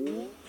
Uhum.